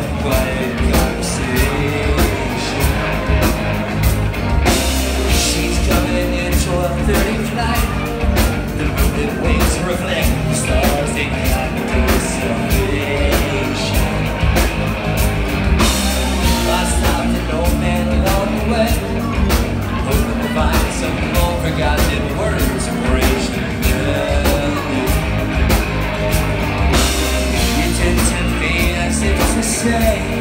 but say.